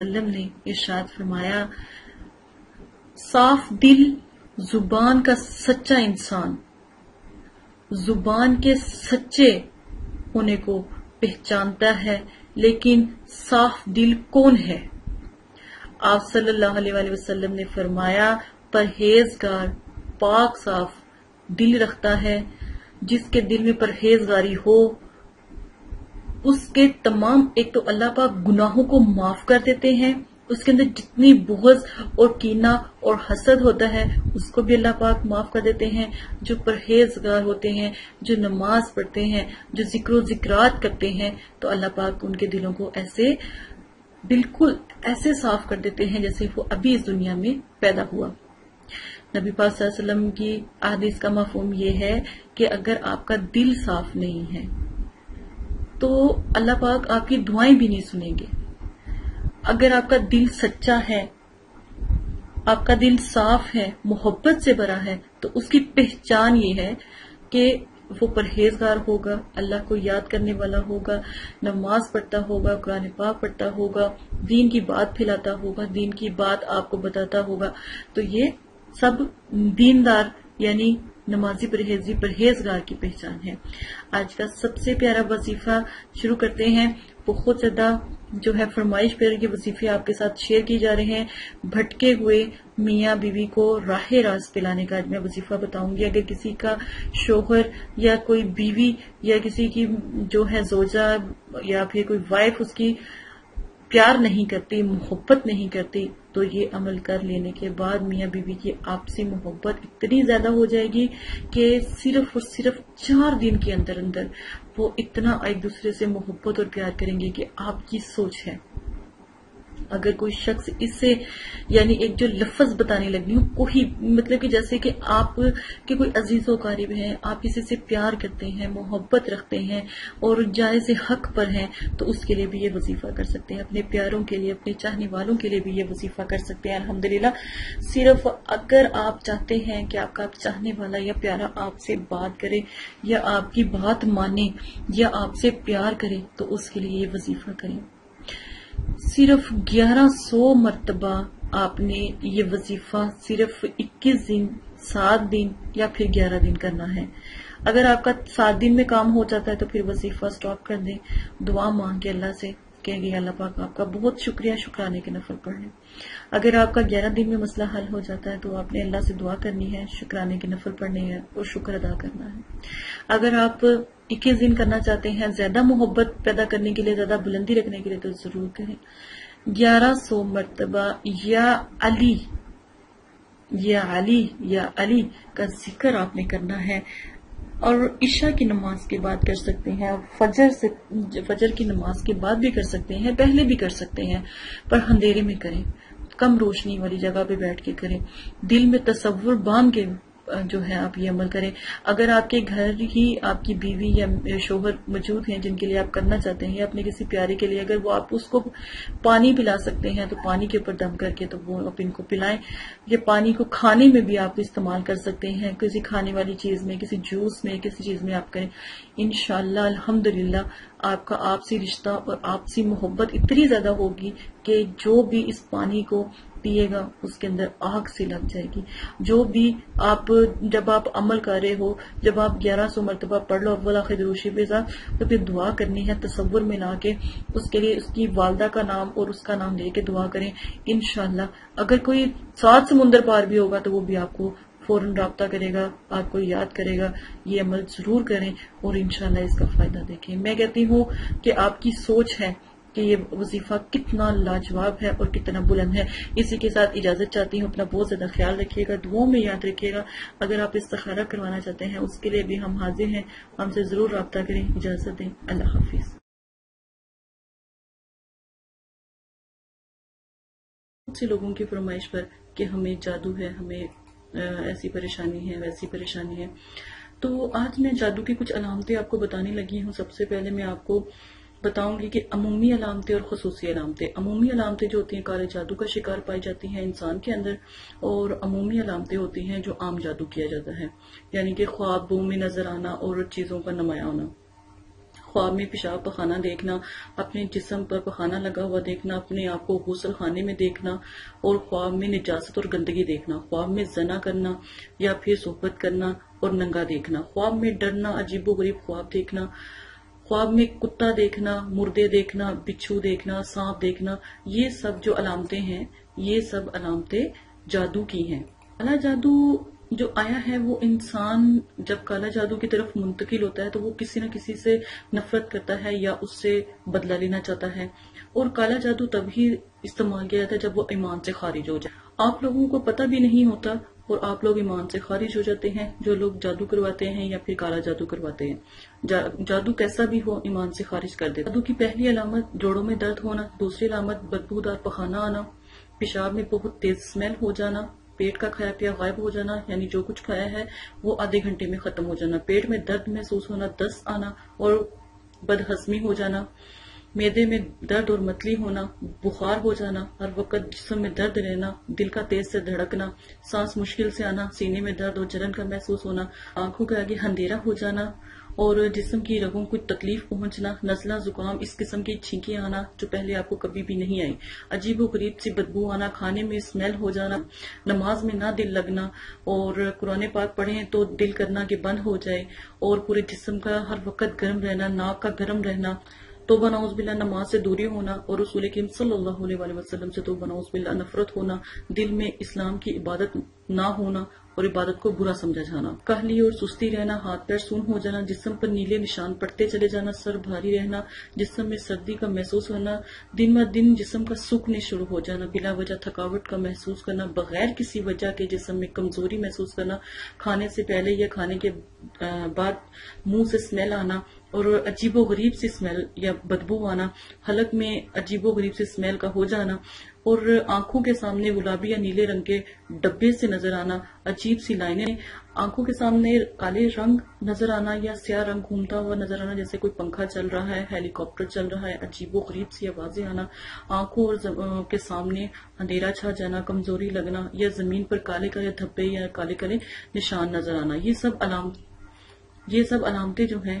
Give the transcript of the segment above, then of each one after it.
وسلم نے ارشاد فرمایا، صاف دل زبان کا سچا انسان، زبان کے سچے ہونے کو پہچانتا ہے، لیکن صاف دل کون ہے؟ آپ صلی اللہ علیہ وآلہ وسلم نے فرمایا، پرہیزگار، پاک صاف دل رکھتا ہے، جس کے دل میں پرہیزگاری ہو اس کے تمام، ایک تو اللہ پاک گناہوں کو معاف کر دیتے ہیں، اس کے اندر جتنی بغض اور کینا اور حسد ہوتا ہے، اس کو بھی اللہ پاک معاف کر دیتے ہیں، جو پرہیزگار ہوتے ہیں، جو نماز پڑھتے ہیں، جو ذکر و ذکرات کرتے ہیں، تو اللہ پاک ان کے دلوں کو ایسے بالکل ایسے صاف کر دیتے ہیں جیسے وہ ابھی اس دنیا میں پیدا ہوا۔ نبی پاک صلی اللہ علیہ وسلم کی حدیث کا مفہوم یہ ہے کہ اگر آپ کا دل صاف نہیں ہے تو اللہ پاک آپ کی دعائیں بھی نہیں سنیں گے۔ اگر آپ کا دل سچا ہے، آپ کا دل صاف ہے، محبت سے بھرا ہے، تو اس کی پہچان یہ ہے کہ وہ پرہیزگار ہوگا، اللہ کو یاد کرنے والا ہوگا، نماز پڑھتا ہوگا، قرآن پاک پڑھتا ہوگا، دین کی بات پھیلاتا ہوگا، دین کی بات آپ کو بتاتا ہوگا۔ تو یہ سب دیندار یعنی نمازی پرہیزی پرہیزگار کی پہچان ہے۔ آج کا سب سے پیارا وظیفہ شروع کرتے ہیں۔ بہت زیادہ جو ہے فرمائش پہ یہ وظیفے آپ کے ساتھ شیئر کی جا رہے ہیں۔ بھٹکے ہوئے میاں بیوی کو راہ راز پلانے کا میں وظیفہ بتاؤں گی۔ اگر کسی کا شوہر یا کوئی بیوی یا کسی کی جو ہے زوجہ یا پھر کوئی وائف اس کی پیار نہیں کرتی، محبت نہیں کرتی، تو یہ عمل کر لینے کے بعد میاں بیوی کی آپسی محبت اتنی زیادہ ہو جائے گی کہ صرف اور صرف چار دن کے اندر اندر وہ اتنا ایک دوسرے سے محبت اور پیار کریں گے کہ آپ کی سوچ ہے۔ اگر کوئی شخص اس سے یعنی ایک جو لفظ بتانے لگی ہوں کوئی مطلب کہ جیسے کہ آپ کے کوئی عزیز و قارب ہیں، آپ کسی سے پیار کرتے ہیں، محبت رکھتے ہیں اور جائز حق پر ہیں، تو اس کے لیے بھی یہ وظیفہ کر سکتے ہیں۔ اپنے پیاروں کے لیے، اپنے چاہنے والوں کے لیے بھی یہ وظیفہ کر سکتے ہیں۔ الحمدللہ، صرف اگر آپ چاہتے ہیں کہ آپ کا چاہنے والا یا پیارا آپ سے بات کرے یا آپ کی بات مانے یا آپ سے پیار کرے، تو اس کے لیے یہ وظیفہ کریں۔ صرف گیارہ سو مرتبہ آپ نے یہ وظیفہ صرف اکیس دن، سات دن یا پھر گیارہ دن کرنا ہے۔ اگر آپ کا سات دن میں کام ہو جاتا ہے تو پھر وظیفہ سٹاپ کر دیں۔ دعا مانگ کے اللہ سے۔ کہ گے اللہ پاک آپ کا بہت شکریہ شکرانے کے نفل پڑھ لیں اگر آپ کا گیارہ دن میں مسئلہ حل ہو جاتا ہے تو آپ نے اللہ سے دعا کرنی ہے شکرانے کے نفل پڑھنے ہے اور شکر ادا کرنا ہے۔ اگر آپ اکیس دن کرنا چاہتے ہیں، زیادہ محبت پیدا کرنے کے لیے، زیادہ بلندی رکھنے کے لیے تو ضرور کریں گیارہ سو مرتبہ یا علی یا علی یا علی کا ذکر آپ نے کرنا ہے۔ اور عشاء کی نماز کے بعد کر سکتے ہیں، فجر سے، فجر کی نماز کے بعد بھی کر سکتے ہیں، پہلے بھی کر سکتے ہیں، پر اندھیرے میں کریں، کم روشنی والی جگہ پہ بیٹھ کے کریں، دل میں تصور باندھ کے جو ہے آپ یہ عمل کریں۔ اگر آپ کے گھر ہی آپ کی بیوی یا شوہر موجود ہیں جن کے لیے آپ کرنا چاہتے ہیں یا اپنے کسی پیارے کے لیے اگر وہ آپ اس کو پانی پلا سکتے ہیں تو پانی کے اوپر دم کر کے تو وہ آپ ان کو پلائیں۔ یا پانی کو کھانے میں بھی آپ استعمال کر سکتے ہیں۔ کسی کھانے والی چیز میں، کسی جوس میں، کسی چیز میں آپ کریں۔ انشاءاللہ، الحمدللہ، آپ کا آپسی رشتہ اور آپسی محبت اتنی زیادہ ہوگی کہ جو بھی اس پانی کو پیے گا، اس کے اندر آگ سے لگ جائے گی۔ جو بھی آپ، جب آپ عمل کر رہے ہو، جب آپ گیارہ سو مرتبہ پڑھ لو اولا خدروشی بزا تو پھر دعا کرنی ہے تصور میں لا کے، اس کے لیے اس کی والدہ کا نام اور اس کا نام لے کے دعا کریں۔ انشاءاللہ، اگر کوئی سات سمندر پار بھی ہوگا، تو وہ بھی آپ کو فوراً رابطہ کرے گا، آپ کو یاد کرے گا۔ یہ عمل ضرور کریں اور انشاءاللہ اس کا فائدہ دیکھیں۔ میں کہتی ہوں کہ آپ کی سوچ ہے کہ یہ وظیفہ کتنا لاجواب ہے اور کتنا بلند ہے۔ اسی کے ساتھ اجازت چاہتی ہوں، اپنا بہت زیادہ خیال رکھیے گا دعاوں میں یاد رکھیے گا۔ اگر آپ استخارہ کروانا چاہتے ہیں، اس کے لیے بھی ہم حاضر ہیں۔ ہم سے ضرور رابطہ کریں، اجازت دیں۔ اللہ حافظ۔ سے لوگوں کی فرمائش پر کہ ہمیں جادو ہے، ہمیں ایسی پریشانی ہے، ویسی پریشانی ہے۔ تو آج میں جادو کی کچھ علامتیں آپ کو بتانے لگی ہوں۔ سب سے پہلے میں آپ کو بتاؤں گی کہ عمومی علامتیں اور خصوصی علامتیں۔ عمومی علامتیں جو ہوتی ہیں، کالے جادو کا شکار پائی جاتی ہیں انسان کے اندر، اور عمومی علامتیں ہوتی ہیں جو عام جادو کیا جاتا ہے۔ یعنی کہ خواب بو میں نظر آنا اور چیزوں کا نمایاں ہونا۔ خواب میں پیشاب پخانہ دیکھنا، اپنے جسم پر پخانہ لگا ہوا دیکھنا، اپنے آپ کو غسل خانے میں دیکھنا، اور خواب میں نجاست اور گندگی دیکھنا۔ خواب میں زنا کرنا یا پھر صحبت کرنا اور ننگا دیکھنا۔ خواب میں ڈرنا، عجیب و غریب خواب دیکھنا۔ خواب میں کتا دیکھنا، مردے دیکھنا، بچھو دیکھنا، سانپ دیکھنا، یہ سب جو علامتیں ہیں، یہ سب علامتیں جادو کی ہیں۔ کالا جادو جو آیا ہے، وہ انسان جب کالا جادو کی طرف منتقل ہوتا ہے، تو وہ کسی نہ کسی سے نفرت کرتا ہے یا اس سے بدلہ لینا چاہتا ہے۔ اور کالا جادو تب ہی استعمال کیا جاتا ہے جب وہ ایمان سے خارج ہو جائے۔ آپ لوگوں کو پتہ بھی نہیں ہوتا اور آپ لوگ ایمان سے خارج ہو جاتے ہیں، جو لوگ جادو کرواتے ہیں یا پھر کالا جادو کرواتے ہیں۔ جادو کیسا بھی ہو، ایمان سے خارج کر دے جادو کی پہلی علامت، جوڑوں میں درد ہونا۔ دوسری علامت بدبودار پخانہ آنا۔ پیشاب میں بہت تیز اسمیل ہو جانا۔ پیٹ کا کھایا پیا غائب ہو جانا یعنی جو کچھ کھایا ہے، وہ آدھے گھنٹے میں ختم ہو جانا۔ پیٹ میں درد محسوس ہونا دست آنا اور بدہضمی ہو جانا۔ میدے میں درد اور متلی ہونا، بخار ہو جانا، ہر وقت جسم میں درد رہنا، دل کا تیز سے دھڑکنا، سانس مشکل سے آنا، سینے میں درد اور جلن کا محسوس ہونا، آنکھوں کے آگے ہندیرا ہو جانا، اور جسم کی رگوں کو تکلیف پہنچنا، نزلہ زکام، اس قسم کی چھینکیں آنا جو پہلے آپ کو کبھی بھی نہیں آئی عجیب و غریب سی بدبو آنا، کھانے میں اسمیل ہو جانا، نماز میں نہ دل لگنا، اور قرآن پاک پڑھیں تو دل کرنا کہ بند ہو جائے، اور پورے جسم کا ہر وقت گرم رہنا، ناک کا گرم رہنا تو نعوذ باللہ، نماز سے دوری ہونا اور رسول کریم صلی اللہ علیہ وسلم سے تو نعوذ باللہ، نفرت ہونا، دل میں اسلام کی عبادت نہ ہونا اور عبادت کو برا سمجھا جانا۔ کہلی اور سستی رہنا، ہاتھ پیر سون ہو جانا، جسم پر نیلے نشان پڑتے چلے جانا، سر بھاری رہنا، جسم میں سردی کا محسوس ہونا، دن ب دن جسم کا سوکھنے شروع ہو جانا، بلا وجہ تھکاوٹ کا محسوس کرنا، بغیر کسی وجہ کے جسم میں کمزوری محسوس کرنا، کھانے سے پہلے یا کھانے کے بعد منہ سے اسمیل آنا اور عجیب و غریب سی اسمیل یا بدبو آنا، حلق میں عجیب و غریب سی اسمیل کا ہو جانا اور آنکھوں کے سامنے گلابی یا نیلے رنگ کے ڈبے سے نظر آنا عجیب سی لائنیں آنکھوں کے سامنے کالے رنگ نظر آنا یا سیاہ رنگ گھومتا ہوا نظر آنا جیسے کوئی پنکھا چل رہا ہے ہیلی کاپٹر چل رہا ہے، عجیب و غریب سی آوازیں آنا۔ آنکھوں اور کے سامنے اندھیرا چھا جانا، کمزوری لگنا یا زمین پر کالے کالے دھبے یا کالے کالے نشان نظر آنا۔ یہ سب علامت یہ سب علامتیں جو ہیں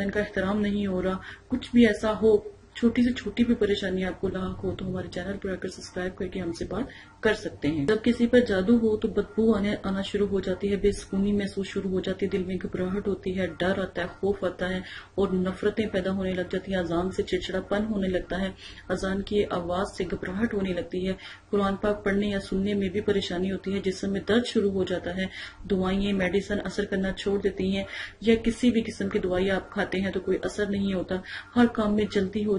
والدین کا احترام نہیں ہو رہا کچھ بھی ایسا ہو چھوٹی سے چھوٹی بھی پریشانی آپ کو لاحق ہو تو ہمارے چینل پر آ کر سبسکرائب کر کے ہم سے بات کر سکتے ہیں۔ جب کسی پر جادو ہو تو بدبو آنے آنا شروع ہو جاتی ہے، بے سکونی محسوس شروع ہو جاتی ہے، دل میں گھبراہٹ ہوتی ہے، ڈر آتا ہے، خوف آتا ہے اور نفرتیں پیدا ہونے لگ جاتی ہیں، اذان سے چڑچڑا پن ہونے لگتا ہے، اذان کی آواز سے گھبراہٹ ہونے لگتی ہے۔ قرآن پاک پڑھنے یا سننے میں بھی پریشانی ہوتی ہے جسم میں درد شروع ہو جاتا ہے۔ دوائیں میڈیسن اثر کرنا چھوڑ دیتی ہیں یا کسی بھی قسم کی دوائی آپ کھاتے ہیں تو کوئی اثر نہیں ہوتا۔ ہر کام میں جلدی ہو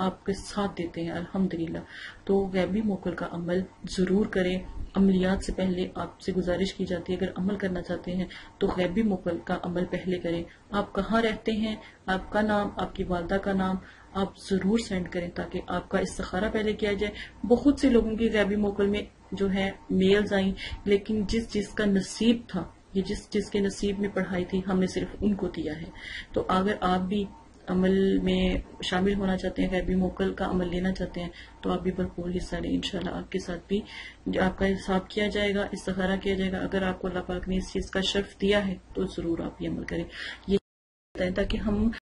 آپ کے ساتھ دیتے ہیں، الحمدللہ۔ تو غیبی موکل کا عمل ضرور کریں۔ عملیات سے پہلے آپ سے گزارش کی جاتی ہے۔ اگر عمل کرنا چاہتے ہیں تو غیبی موکل کا عمل پہلے کریں۔ آپ کہاں رہتے ہیں؟ آپ کا نام، آپ کی والدہ کا نام آپ ضرور سینڈ کریں تاکہ آپ کا استخارہ پہلے کیا جائے۔ بہت سے لوگوں کی غیبی موکل میں جو ہے میلز آئیں، لیکن جس جس کا نصیب تھا، یہ جس جس کے نصیب میں پڑھائی تھی، ہم نے صرف ان کو دیا ہے۔ تو اگر آپ بھی عمل میں شامل ہونا چاہتے ہیں غیبی موکل کا عمل لینا چاہتے ہیں، تو آپ بھی بھرپور حصہ لیں، انشاءاللہ آپ کے ساتھ بھی آپ کا حساب کیا جائے گا، استخارہ کیا جائے گا۔ اگر آپ کو اللہ پاک نے اس چیز کا شرف دیا ہے تو ضرور آپ یہ عمل کریں۔ یہ تاکہ ہم